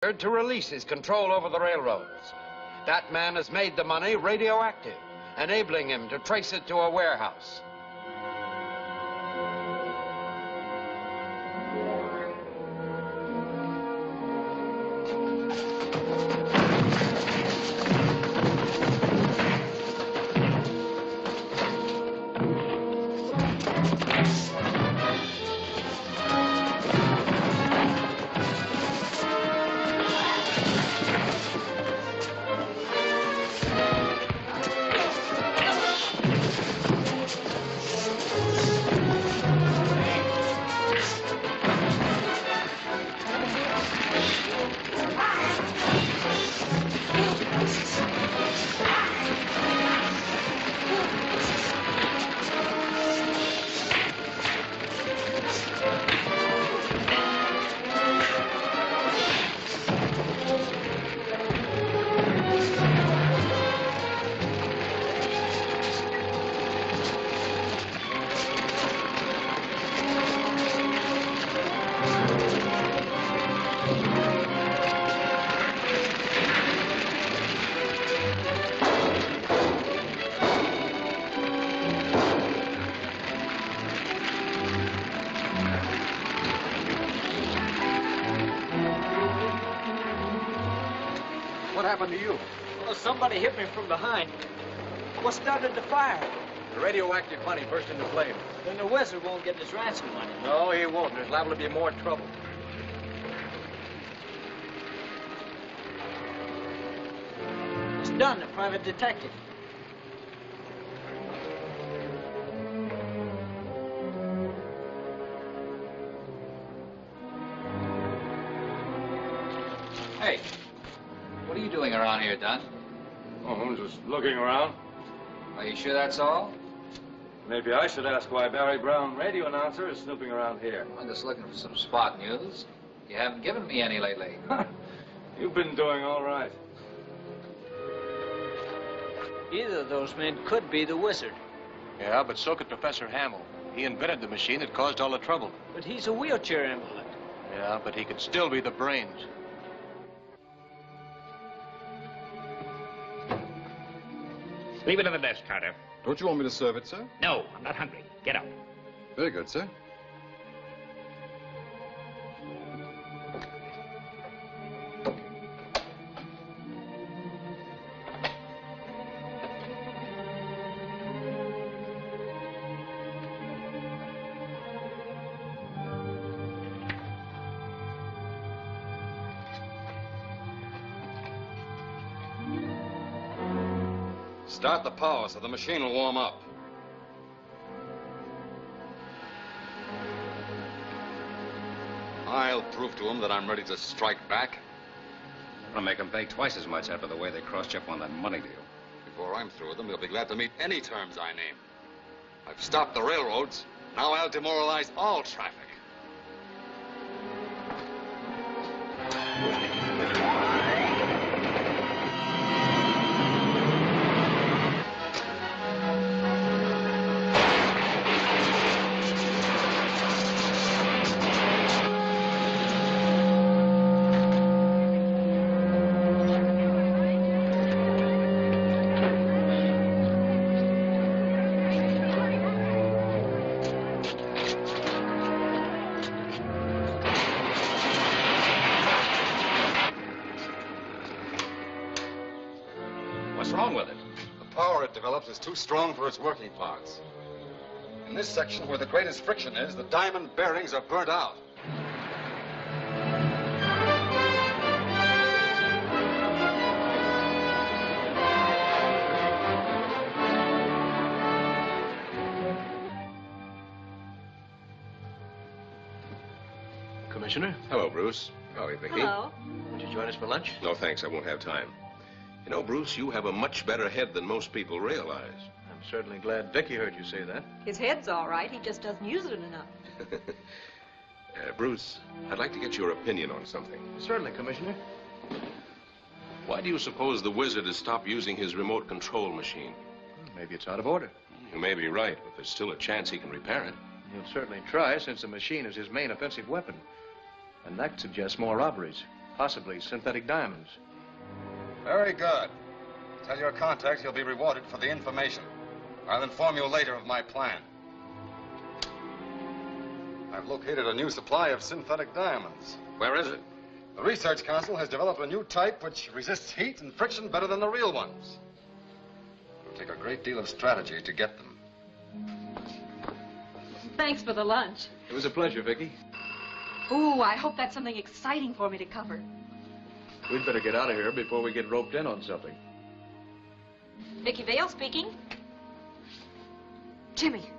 to release his control over the railroads. That man has made the money radioactive, enabling him to trace it to a warehouse. What happened to you? Well, somebody hit me from behind. What started the fire? The radioactive money burst into flame. Then the wizard won't get his ransom money. No, he won't. There's liable to be more trouble. It's Dunne, the private detective. What are you doing around here, Dunne? Oh, I'm just looking around. Are you sure that's all? Maybe I should ask why Barry Brown, radio announcer, is snooping around here. I'm just looking for some spot news. You haven't given me any lately. You've been doing all right. Either of those men could be the wizard. Yeah, but so could Professor Hamill. He invented the machine that caused all the trouble. But he's a wheelchair invalid. Yeah, but he could still be the brains. Leave it on the desk, Carter. Don't you want me to serve it, sir? No, I'm not hungry. Get up. Very good, sir. Start the power so the machine will warm up. I'll prove to them that I'm ready to strike back. I'll make them pay twice as much after the way they crossed you on that money deal. Before I'm through with them, they'll be glad to meet any terms I name. I've stopped the railroads. Now I'll demoralize all traffic. What's wrong with it? The power it develops is too strong for its working parts. In this section where the greatest friction is, the diamond bearings are burnt out. Commissioner, Hello, Bruce. Howdy, Vicky. Hello. would you join us for lunch? No, thanks. I won't have time. You know, Bruce, you have a much better head than most people realize. I'm certainly glad Vicky heard you say that. His head's all right. He just doesn't use it enough. uh, Bruce, I'd like to get your opinion on something. Certainly, Commissioner. Why do you suppose the wizard has stopped using his remote control machine? Maybe it's out of order. You may be right, but there's still a chance he can repair it. He'll certainly try, since the machine is his main offensive weapon. And that suggests more robberies. Possibly synthetic diamonds. Very good. Tell your contacts you'll be rewarded for the information. I'll inform you later of my plan. I've located a new supply of synthetic diamonds. Where is it? The Research Council has developed a new type which resists heat and friction better than the real ones. It'll take a great deal of strategy to get them. Thanks for the lunch. It was a pleasure, Vicky. Ooh, I hope that's something exciting for me to cover. We'd better get out of here before we get roped in on something. Vicky Vale speaking. Jimmy,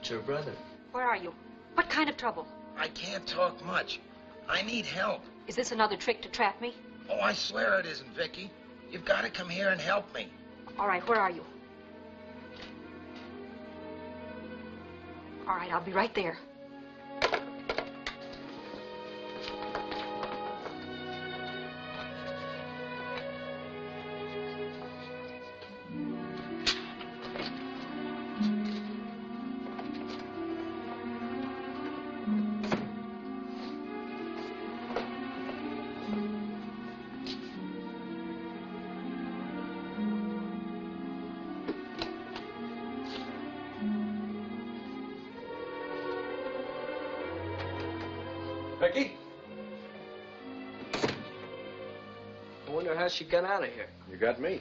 It's your brother. where are you? What kind of trouble? I can't talk much. I need help. Is this another trick to trap me? Oh, I swear it isn't, Vicky. You've got to come here and help me. All right, where are you? All right, I'll be right there. How she got out of here. You got me.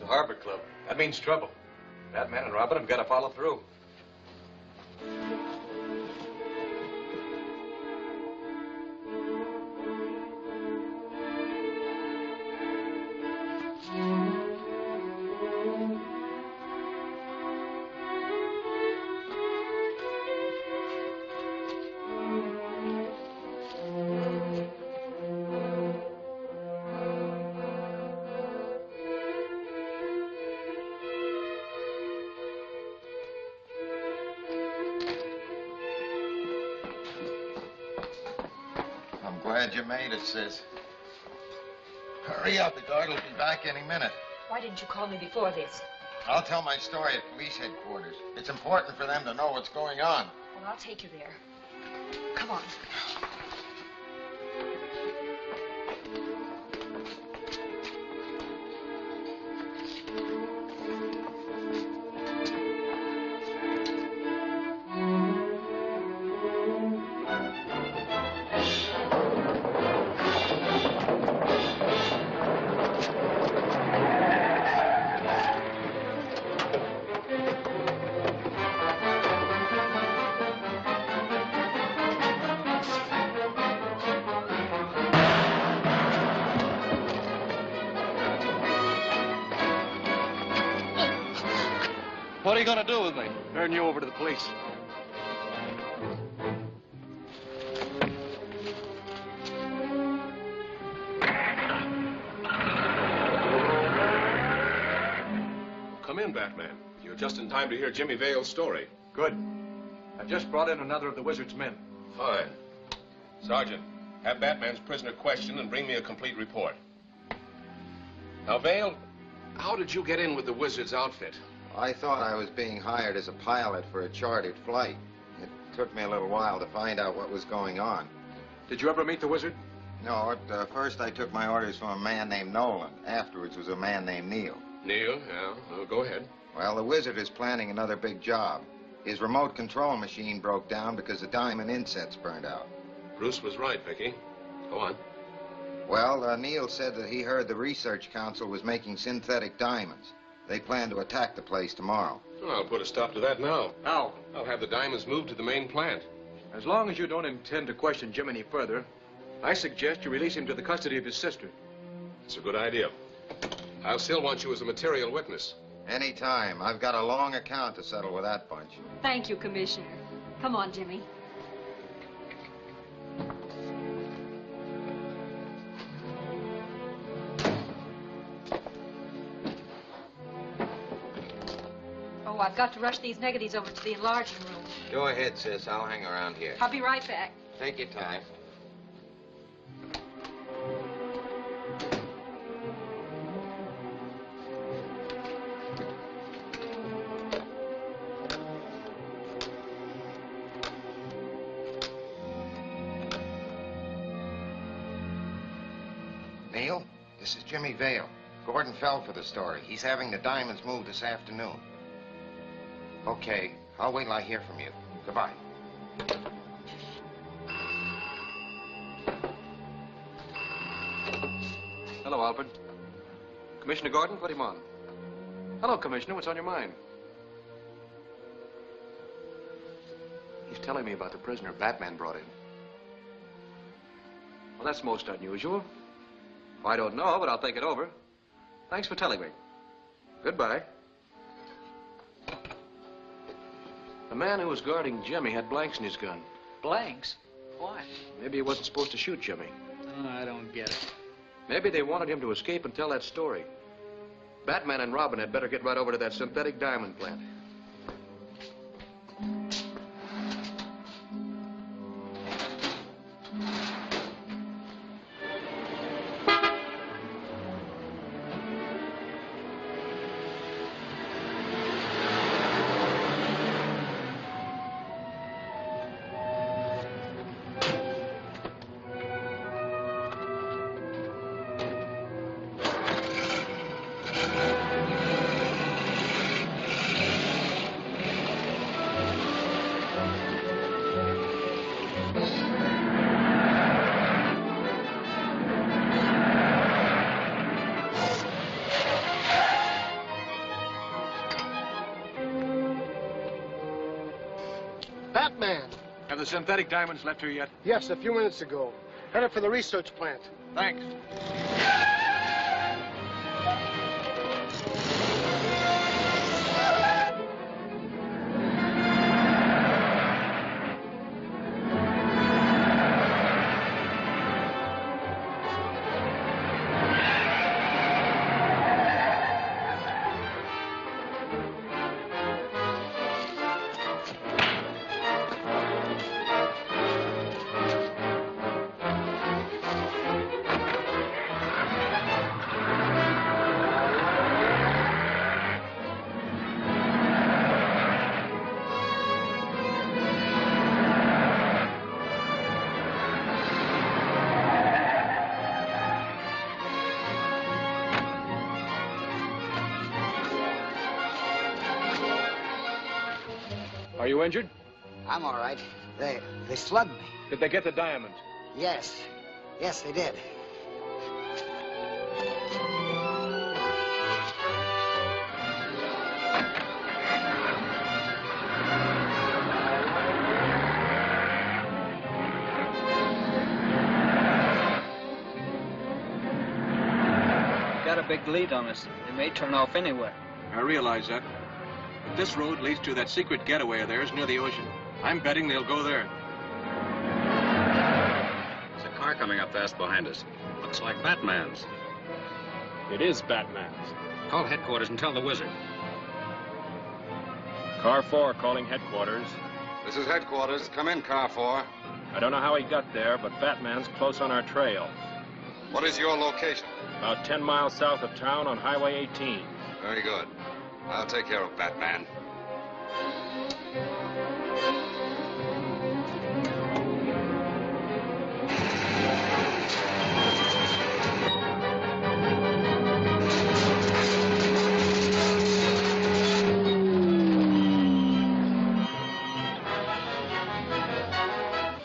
The Harbor Club. That means trouble. Batman and Robin have got to follow through. Glad you made it, sis. Hurry up, the guard will be back any minute. Why didn't you call me before this? I'll tell my story at police headquarters. It's important for them to know what's going on. Well, I'll take you there. Come on. Are you going to do with me? Turn you over to the police. Come in, Batman. You're just in time to hear Jimmy Vale's story. Good. I've just brought in another of the Wizard's men. Fine. Sergeant, have Batman's prisoner questioned and bring me a complete report. Now, Vale, how did you get in with the Wizard's outfit? I thought I was being hired as a pilot for a chartered flight. It took me a little while to find out what was going on. Did you ever meet the Wizard? No, at uh, first I took my orders from a man named Nolan. Afterwards was a man named Neil. Neil, yeah. Well, go ahead. Well, the wizard is planning another big job. His remote control machine broke down because the diamond insets burned out. Bruce was right, Vicky. Go on. Well, uh, Neil said that he heard the Research Council was making synthetic diamonds. They plan to attack the place tomorrow. Well, I'll put a stop to that now. How? I'll have the diamonds moved to the main plant. As long as you don't intend to question Jim any further, I suggest you release him to the custody of his sister. It's a good idea. I'll still want you as a material witness. Any time. I've got a long account to settle with that bunch. Thank you, Commissioner. Come on, Jimmy. Oh, I've got to rush these negatives over to the enlarging room. Go ahead, sis. I'll hang around here. I'll be right back. Take your time. Neil, this is Jimmy Vale. Gordon fell for the story. He's having the diamonds moved this afternoon. Okay, I'll wait till I hear from you. Goodbye. Hello, Alfred. Commissioner Gordon, put him on. Hello, Commissioner. What's on your mind? He's telling me about the prisoner Batman brought in. Well, that's most unusual. I don't know, but I'll think it over. Thanks for telling me. Goodbye. Man who was guarding Jimmy had blanks in his gun. Blanks? Why? Maybe he wasn't supposed to shoot Jimmy. Oh, I don't get it. Maybe they wanted him to escape and tell that story. Batman and Robin had better get right over to that synthetic diamond plant. Synthetic diamonds left here yet? Yes, a few minutes ago. Headed for the research plant. Thanks. Are you injured? I'm all right. They they slugged me. Did they get the diamonds? Yes. Yes, they did. Got a big lead on us. They may turn off anywhere. I realize that. But this road leads to that secret getaway of theirs near the ocean. I'm betting they'll go there. There's a car coming up fast behind us. Looks like Batman's. It is Batman's. Call headquarters and tell the wizard. Car 4 calling headquarters. This is headquarters. Come in, car four. I don't know how he got there, but Batman's close on our trail. What is your location? About 10 miles south of town on Highway 18. Very good. I'll take care of Batman.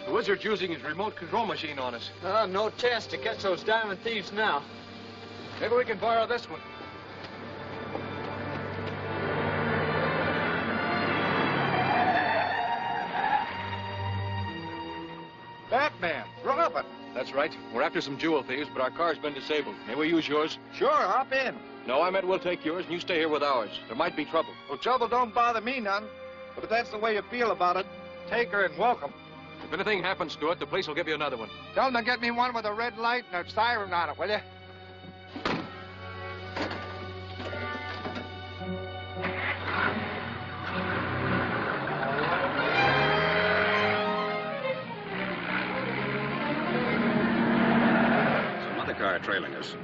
The wizard's using his remote control machine on us. Uh, no chance to catch those diamond thieves now. Maybe we can borrow this one. That's right. We're after some jewel thieves, but our car's been disabled. May we use yours? Sure, hop in. No, I meant we'll take yours and you stay here with ours. There might be trouble. Well, trouble don't bother me none. But if that's the way you feel about it, take her and welcome. If anything happens to it, the police will give you another one. Tell them to get me one with a red light and a siren on it, will you? trailing us.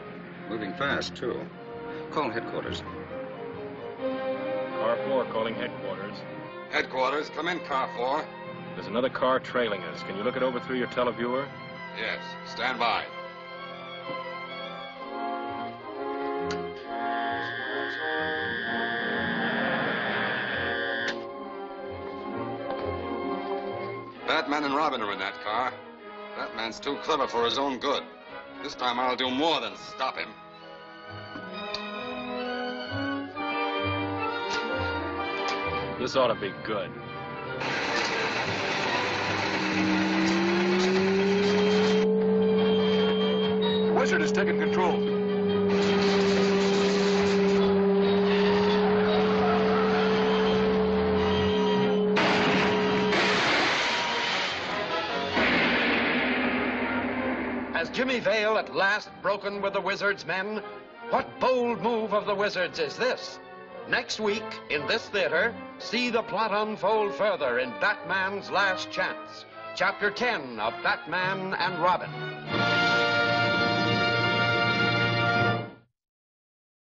Moving fast, too. Call headquarters. Car 4 calling headquarters. Headquarters, come in, Car 4. There's another car trailing us. Can you look it over through your televiewer? Yes, stand by. Batman and Robin are in that car. Batman's too clever for his own good. This time I'll do more than stop him. This ought to be good. The wizard has taken control. Jimmy Vale at last broken with the Wizard's men? What bold move of the Wizard's is this? Next week, in this theater, see the plot unfold further in Batman's Last Chance, Chapter 10 of Batman and Robin.